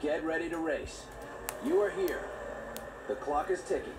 Get ready to race. You are here. The clock is ticking.